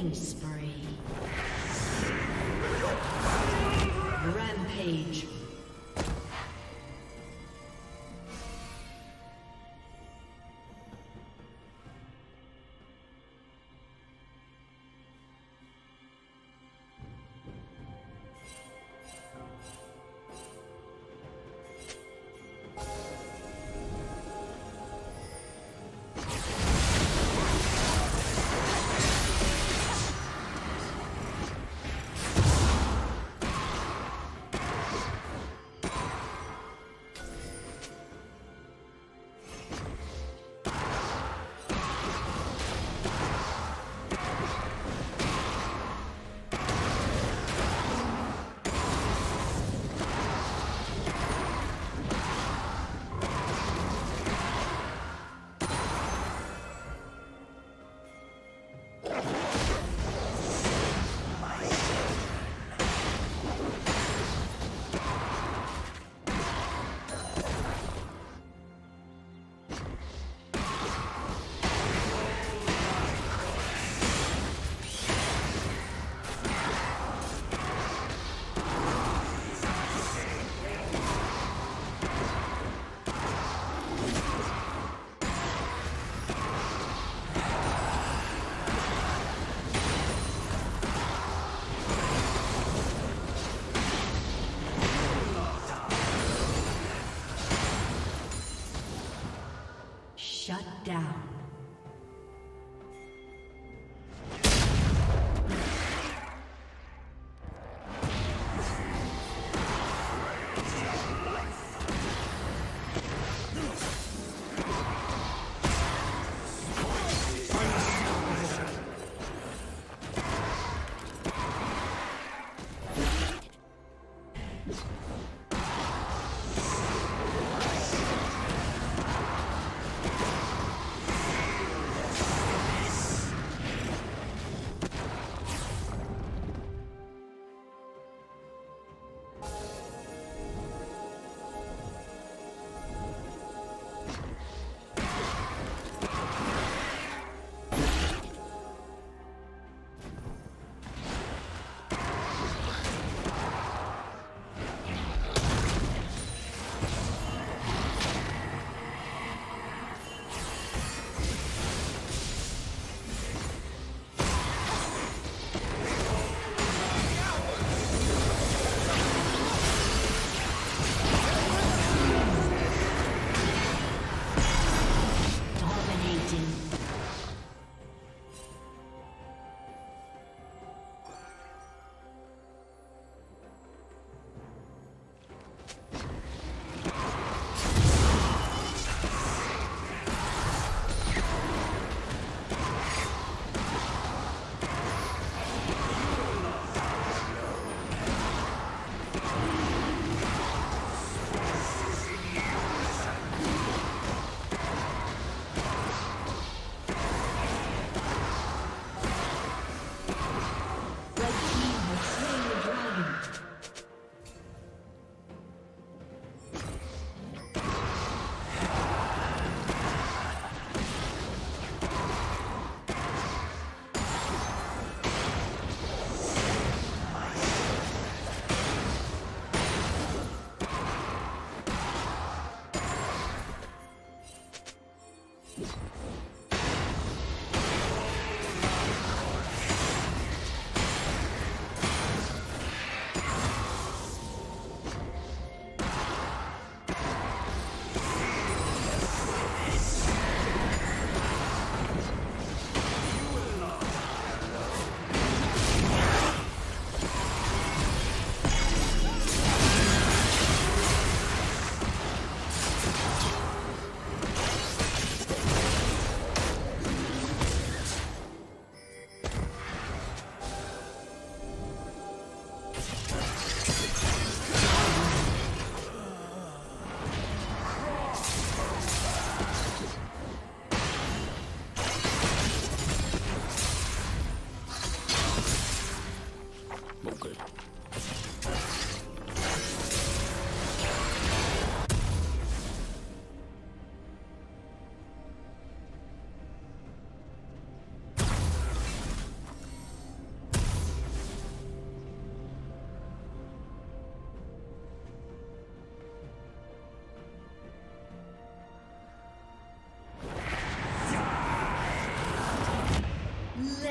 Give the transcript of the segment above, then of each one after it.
Killing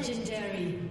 Legendary.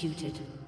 Executed.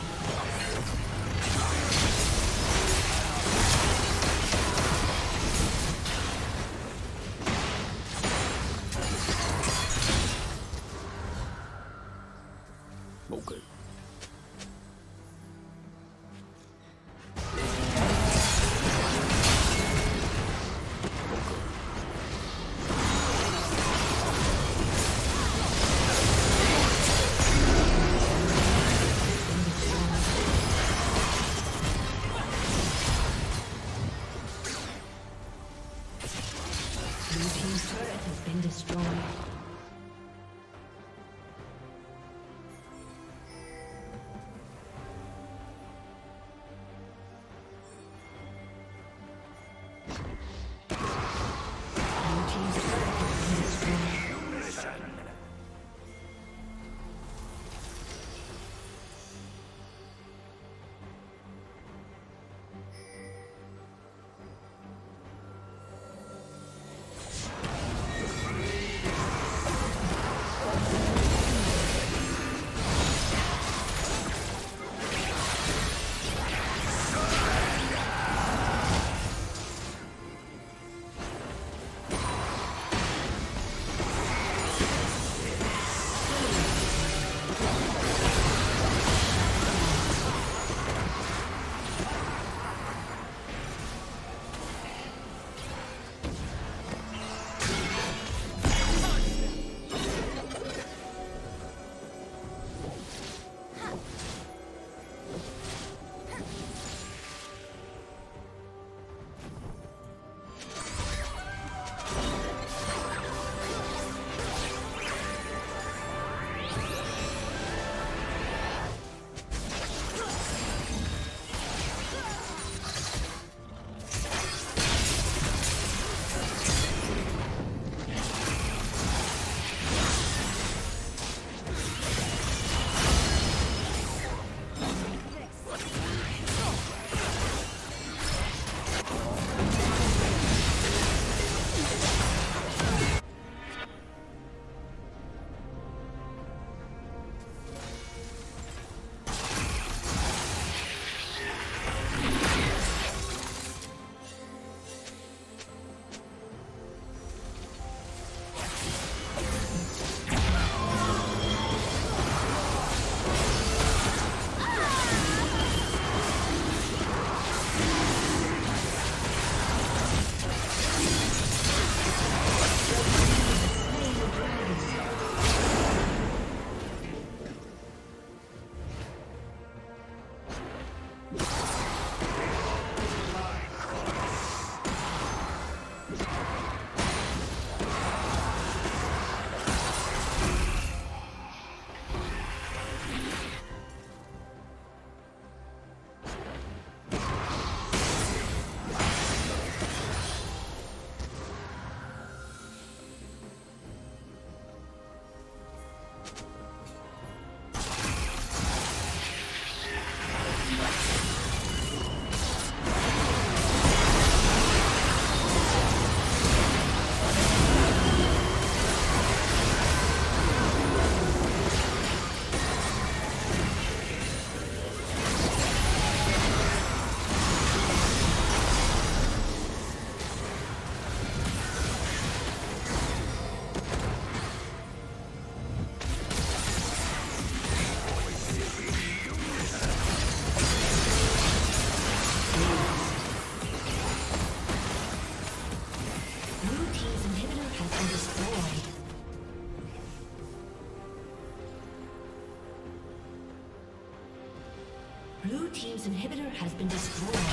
Has been destroyed.